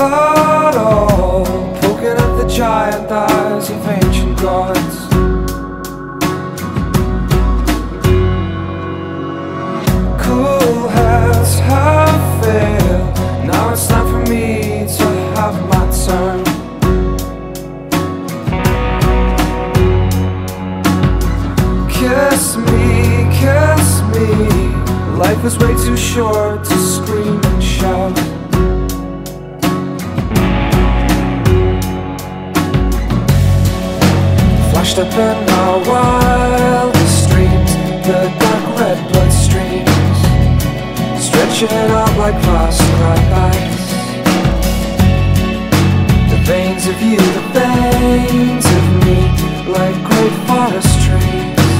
at all poking at the giant eyes of ancient gods. Cool heads have failed. Now it's time for me to have my turn. Kiss me, kiss me. Life is way too short to scream up in my wildest dreams, the dark red blood streams, stretching out like phosphorescent ice. The veins of you, the veins of me, like great forest trees,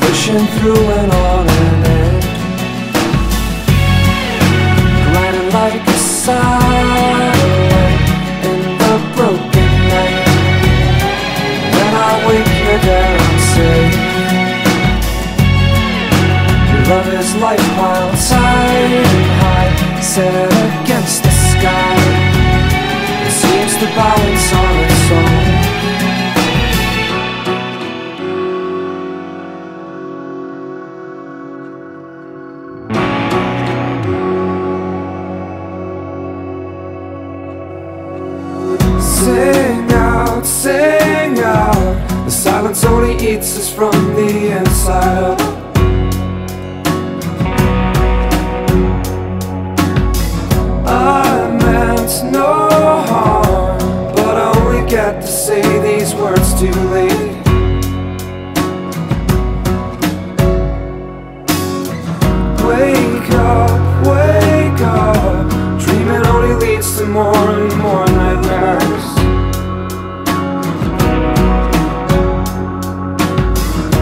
pushing through and on and wake, I'm safe. Your love is like wild side and high, set against the too late. Wake up, wake up. Dreaming only leads to more and more nightmares.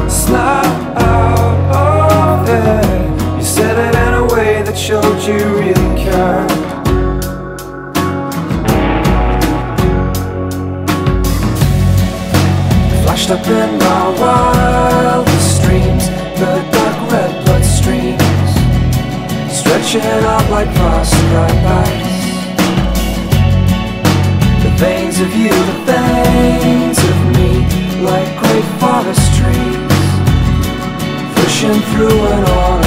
Snap out of it. You said it in a way that showed you really cared. Flashed up in my wildest dreams, the dark red blood streams, stretching out like frostbite ice. The veins of you, the veins of me, like great forest trees, pushing through and